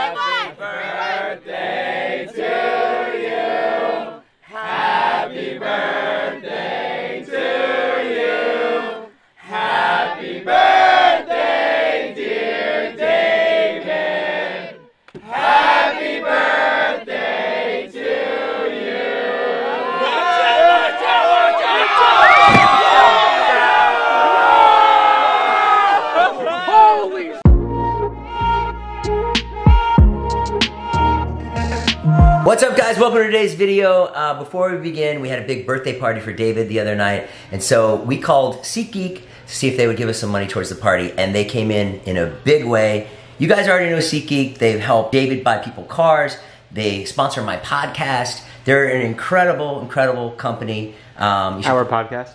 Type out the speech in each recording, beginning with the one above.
Happy What's up guys, welcome to today's video. Uh, before we begin, we had a big birthday party for David the other night, and so we called SeatGeek to see if they would give us some money towards the party, and they came in in a big way. You guys already know SeatGeek, they've helped David buy people cars, they sponsor my podcast, they're an incredible, incredible company. Um, Our podcast.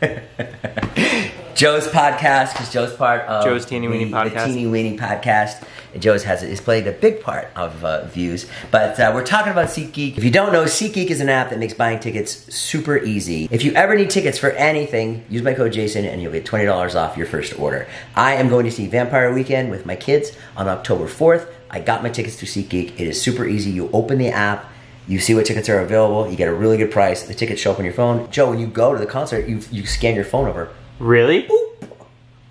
Joe's podcast, because Joe's part of Joe's Teeny Weeny the, podcast. The Teeny Weeny podcast. And Joe's has has played a big part of uh, views. But uh, we're talking about SeatGeek. If you don't know, SeatGeek is an app that makes buying tickets super easy. If you ever need tickets for anything, use my code Jason and you'll get twenty dollars off your first order. I am going to see Vampire Weekend with my kids on October fourth. I got my tickets through SeatGeek. It is super easy. You open the app. You see what tickets are available. You get a really good price. The tickets show up on your phone. Joe, when you go to the concert, you you scan your phone over. Really? Boop.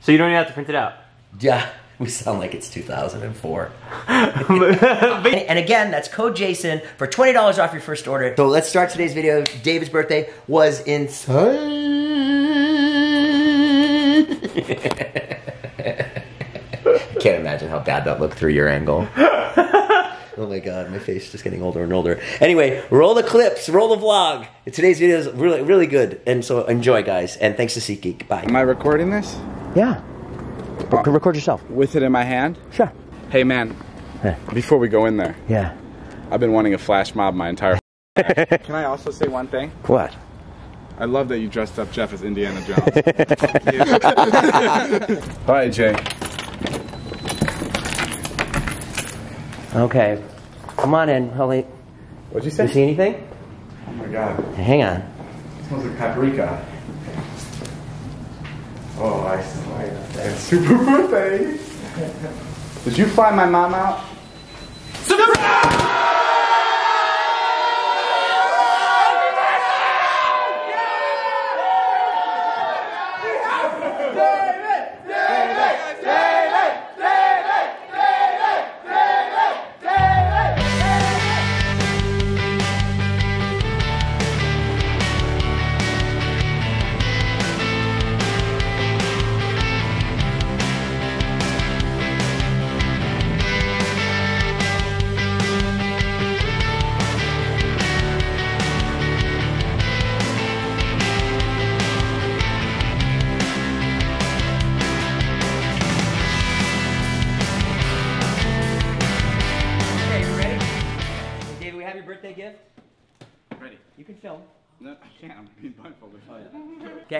So you don't even have to print it out. Yeah, we sound like it's 2004. And, and again, that's code Jason for $20 off your first order. So let's start today's video. David's birthday was insane. Can't imagine how bad that looked through your angle. Oh my god, my face is just getting older and older. Anyway, roll the clips, roll the vlog. Today's video is really, really good. And so enjoy, guys. And thanks to SeatGeek. Bye. Am I recording this? Yeah. Uh, Rec- record yourself. With it in my hand? Sure. Hey man, Yeah. before we go in there, Yeah. I've been wanting a flash mob my entire Can I also say one thing? What? I love that you dressed up Jeff as Indiana Jones. All right, Jay. Okay. Come on in, Holly. What'd you You say? see anything? Oh my god, Hang on. it smells like paprika. Oh, I swear. It's super birthday. Did you fly my mom out? Okay,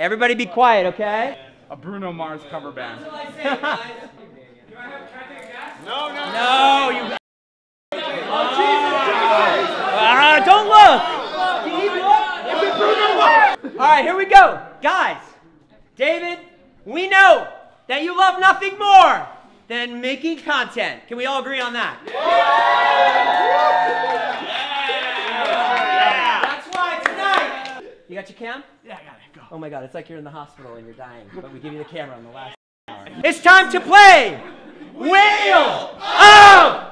everybody be quiet, okay? A Bruno Mars cover band. No, no, no. you. Ah, don't look. All right, here we go, guys. David, we know that you love nothing more than making content. Can we all agree on that? That's why tonight. You got your cam? Yeah, I got it. Go. Oh my God, it's like you're in the hospital and you're dying, but we give you the camera on the last hour. It's time to play Wheel of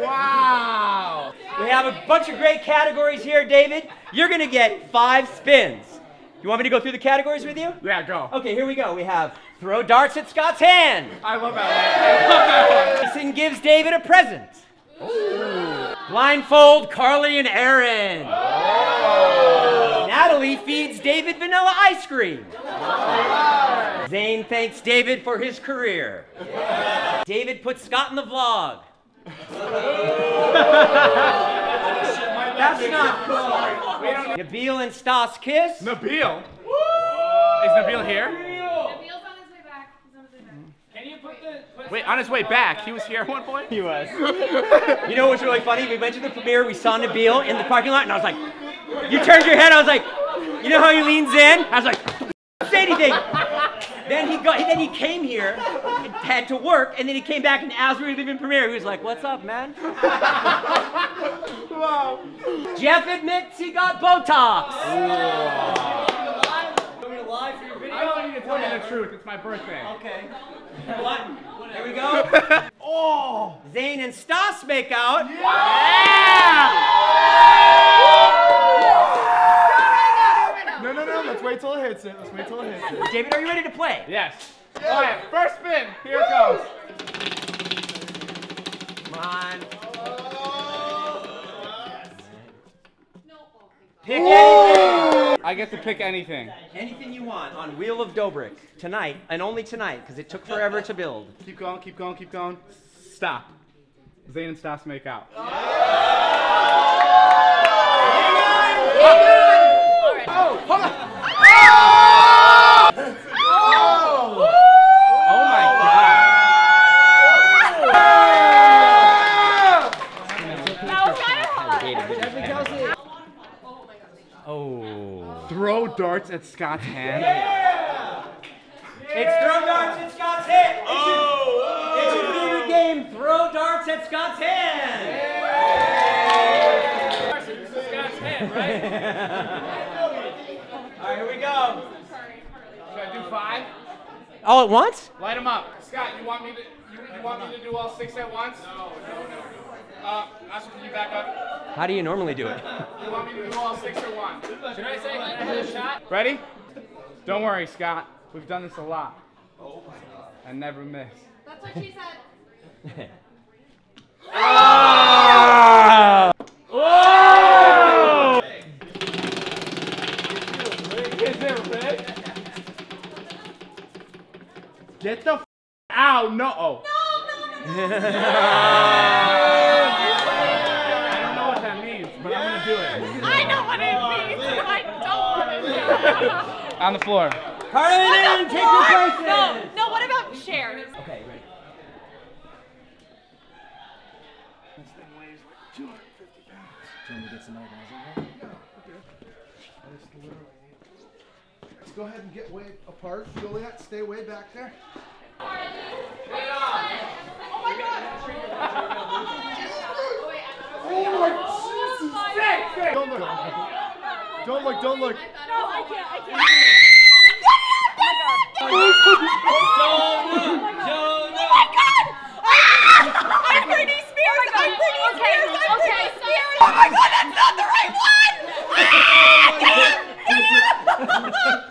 Wow! We have a bunch of great categories here, David. You're gonna get five spins. You want me to go through the categories with you? Yeah, go. Okay, here we go. We have throw darts at Scott's hand. I love that one. I love that one. Jason gives David a present. Blindfold Carly and Erin. Oh. Natalie feeds David vanilla ice cream. Zane thanks David for his career. David puts Scott in the vlog. That's not cool. Nabil and Stas kiss. Nabil. Is Nabil here? Nabil's on his way back. He's on his way back. Can you put the put Wait, on his way back. He was here at one point? He was. you know what's really funny? We went to the premiere, we saw Nabil in the parking lot, and I was like, you turned your head, I was like, you know how he leans in? I was like, "Don't say anything. then he got, then he came here, had to work, and then he came back, and as we were leaving premiere, he was like, "What's up, man?" Wow. Jeff admits he got Botox. I don't need to tell you the truth. It's my birthday. Okay. What? Here we go. oh, Zane and Stas make out. Yeah. No, no, no. Let's wait till it hits it. Let's wait till it hits it. David, are you ready to play? Yes. All right. First spin. Here it goes. Come on. Oh, Pick anything. I get to pick anything. Anything you want on Wheel of Dobrik tonight, and only tonight, because it took forever to build. Keep going. Keep going. Keep going. Stop. Zane and Stas make out. Oh my That was kind of hot. Oh. Throw darts at Scott's hand. It's throw darts at Scott's hand. It's oh. It's your favorite game. Throw darts at Scott's hand. Scott's head, right? All right, here we go. Should I do five? All at once? Light them up. Scott, you want me to you, you want me to do all six at once? No, no, no. Uh, Oscar, can you back up? How do you normally do it? You want me to do all six or one? Should I say can I have a shot? Ready? Don't worry, Scott. We've done this a lot. Oh my god. And never miss. That's what she said. Oh! Get the f- out. No. Oh. I don't On the floor. Carlin, take your places. No, no, what about shares? Okay, ready. Let's go ahead and get way apart. Juliet, stay way back there. Oh my God! Oh my Jesus! Don't look. Oh Don't look, don't look. No, I can't, I can't. Oh oh I'm Britney Spears! I'm Britney Spears! I'm Britney Spears! Oh my god, that's not the right one!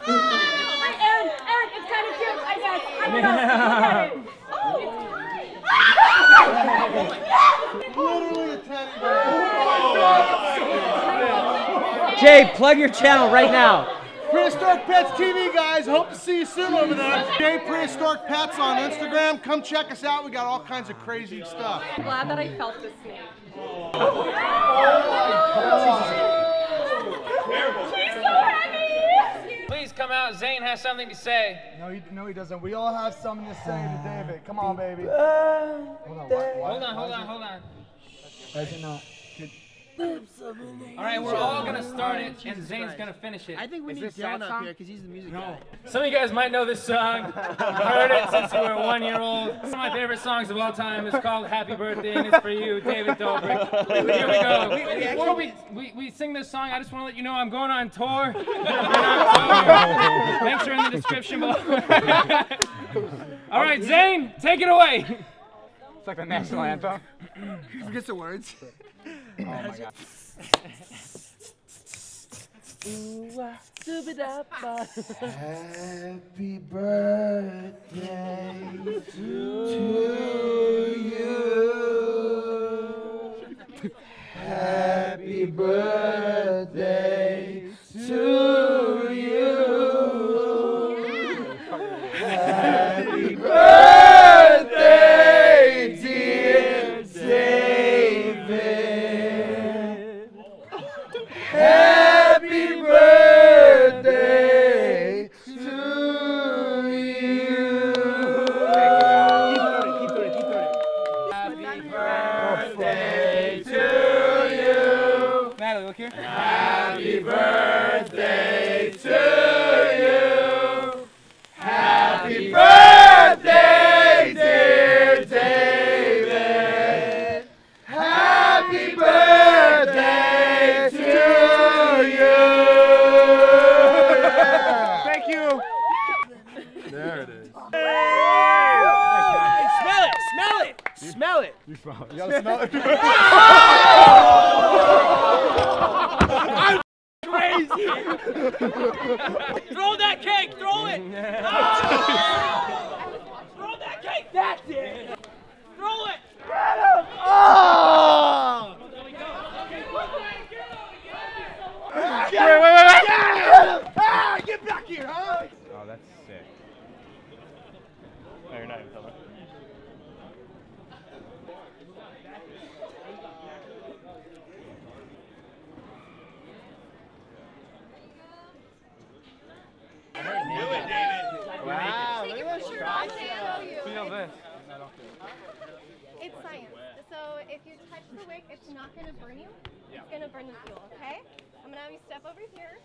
Ah, Erin, Erin, it's kind of cute, I guess. I don't know. Look Literally a teddy bear. Jay, plug your channel right now. Prehistoric Pets TV, guys. Hope to see you soon over there. Jay Prehistoric Pets on Instagram. Come check us out. We got all kinds of crazy stuff. I'm glad that I felt this snake. She's so heavy! Please come out. Zane has something to say. No, he, no, he doesn't. We all have something to say to David. Come on, baby. Hold on, why- why- Hold on, hold on, hold on. why is it not? All right, we're all gonna start it, and Zane's gonna finish it. I think we Is need this Dan that up song? here because he's the music guy. Some of you guys might know this song. I heard it since we were one year old. One of my favorite songs of all time is called Happy Birthday, and it's for you, David Dobrik. Here we go. Before we, we, we sing this song, I just want to let you know I'm going on tour. Going on. Links are in the description below. all right, Zane, take it away. It's like the national anthem. Forgets the words. Happy birthday to you. Happy birthday burn the fuel, okay? I'm going to have you step over here.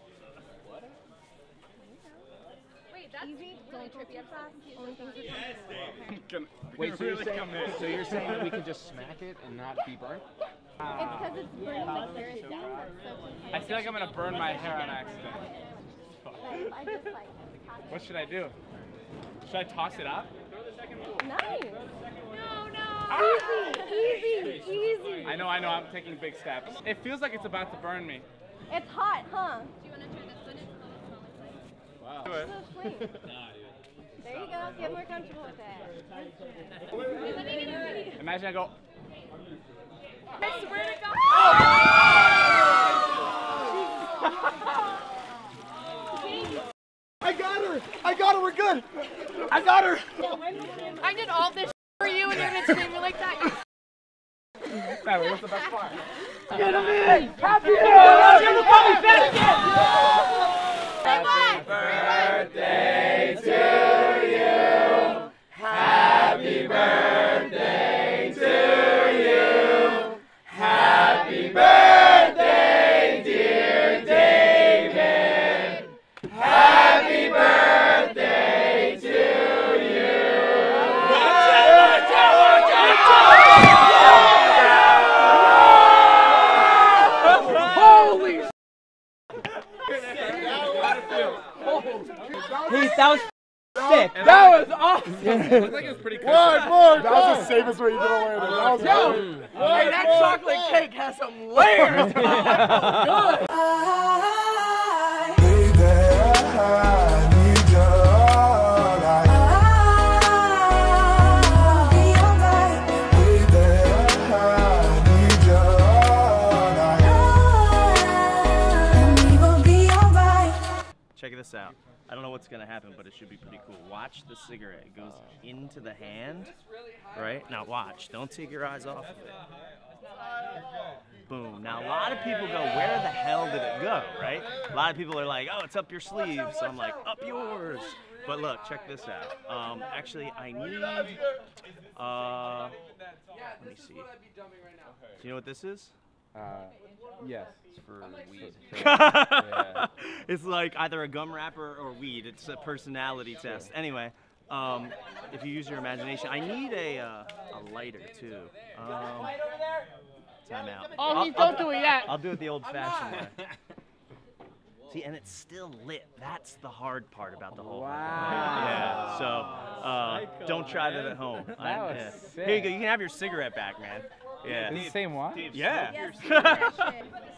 Wait, that's easy. Don't go too fast. Only things are coming. Can, Wait, so really you're saying come in. so you're saying that we can just smack it and not be burnt? It's because it's burning the carrots downward. So I feel like I'm gonna burn my hair on accident. I just like What should I do? Should I toss it up? nice. No, no. Easy, easy, easy. I know, I know. I'm taking big steps. It feels like it's about to burn me. It's hot, huh? Do you want to turn this one into Wow. So sweet. There you go. Get more comfortable with it. Imagine I go. I swear to God. I got her. I got her. We're good. I got her. I did all this for you, you're gonna treat me like that. Tyler, what's the best part? Get him in. Happy Happy Heath, that was sick. That was awesome. It looked like it was pretty good. One more. That was the safest way you did it. That was Yo, good. hey, that chocolate cake has some layers. Good. Check this out. I don't know what's gonna happen, but it should be pretty cool. Watch the cigarette. It goes into the hand, right? Now watch. Don't take your eyes off of it. Boom. Now a lot of people go, where the hell did it go, right? A lot of people are like, oh, it's up your sleeve. So I'm like, up yours. But look, check this out. Um, actually, I need. Uh, let me see. Do you know what this is? Uh, yes. It's for weed. it's like either a gum wrapper or weed. It's a personality test. Anyway, um, if you use your imagination, I need a uh, a lighter too. Um, time out. Oh, I'll- don't do it yet. I'll do it the old-fashioned way. See, and it's still lit. That's the hard part about the whole thing. Yeah. So uh, don't try that at home. That was yeah. sick. Here you go. You can have your cigarette back, man. Yeah. It's the same one? Yeah. Yes, finish it.